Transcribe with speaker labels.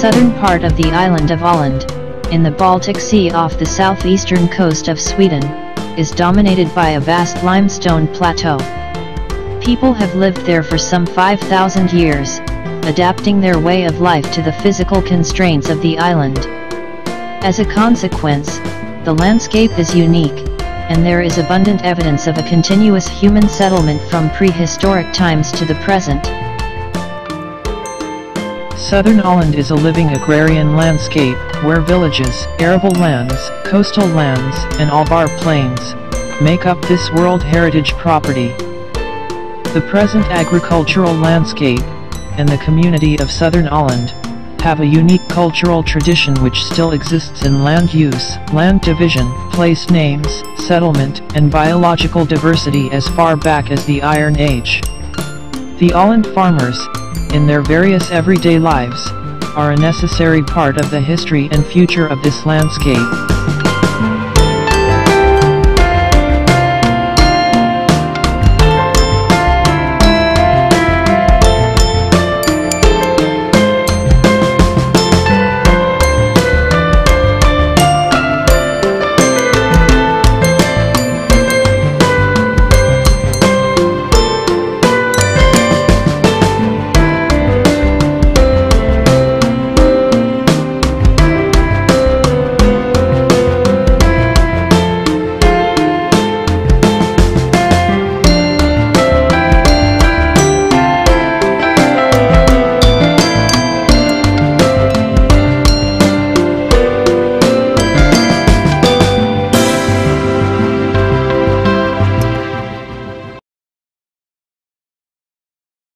Speaker 1: southern part of the island of Öland, in the Baltic Sea off the southeastern coast of Sweden, is dominated by a vast limestone plateau. People have lived there for some 5,000 years, adapting their way of life to the physical constraints of the island. As a consequence, the landscape is unique, and there is abundant evidence of a continuous human settlement from prehistoric times to the present.
Speaker 2: Southern Öland is a living agrarian landscape, where villages, arable lands, coastal lands, and Alvar plains make up this World Heritage property. The present agricultural landscape, and the community of Southern Öland, have a unique cultural tradition which still exists in land use, land division, place names, settlement, and biological diversity as far back as the Iron Age. The Öland farmers, in their various everyday lives, are a necessary part of the history and future of this landscape.